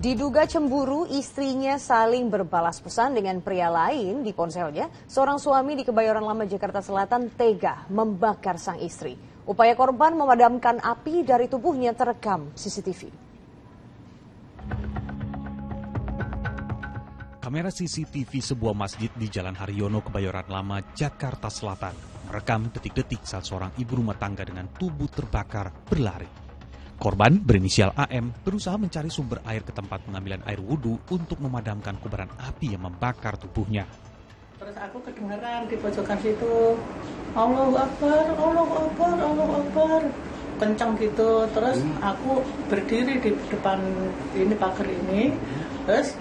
Diduga cemburu, istrinya saling berbalas pesan dengan pria lain di ponselnya. Seorang suami di Kebayoran Lama Jakarta Selatan tega membakar sang istri. Upaya korban memadamkan api dari tubuhnya terekam CCTV. Kamera CCTV sebuah masjid di Jalan Haryono, Kebayoran Lama, Jakarta Selatan merekam detik-detik saat seorang ibu rumah tangga dengan tubuh terbakar berlari. Korban berinisial AM berusaha mencari sumber air ke tempat pengambilan air wudhu untuk memadamkan kobaran api yang membakar tubuhnya. Terus aku kedengeran di pojokan situ, Allah Akbar, Allah Akbar, Allah Akbar. Kencang gitu, terus aku berdiri di depan ini pagar ini, terus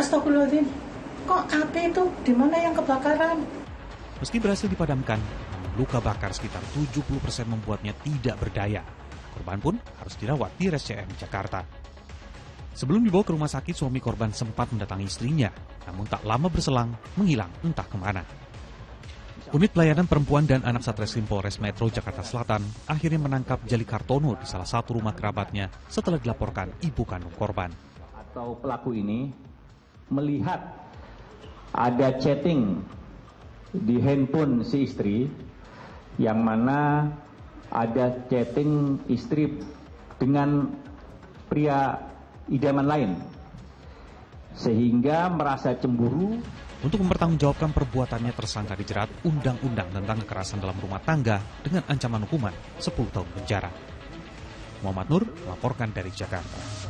Astagfirullahaladzim, kok api itu di mana yang kebakaran? Meski berhasil dipadamkan, luka bakar sekitar 70% membuatnya tidak berdaya. Korban pun harus dirawat di RSCM Jakarta. Sebelum dibawa ke rumah sakit, suami korban sempat mendatangi istrinya, namun tak lama berselang menghilang entah ke mana. Unit Pelayanan Perempuan dan Anak Satreskrim Polres Metro Jakarta Selatan akhirnya menangkap Jali Kartono di salah satu rumah kerabatnya setelah dilaporkan ibu kandung korban. Atau pelaku ini melihat ada chatting di handphone si istri yang mana ada chatting istri dengan pria idaman lain sehingga merasa cemburu untuk mempertanggungjawabkan perbuatannya tersangka dijerat Undang-Undang tentang Kekerasan dalam Rumah Tangga dengan ancaman hukuman 10 tahun penjara. Muhammad Nur melaporkan dari Jakarta.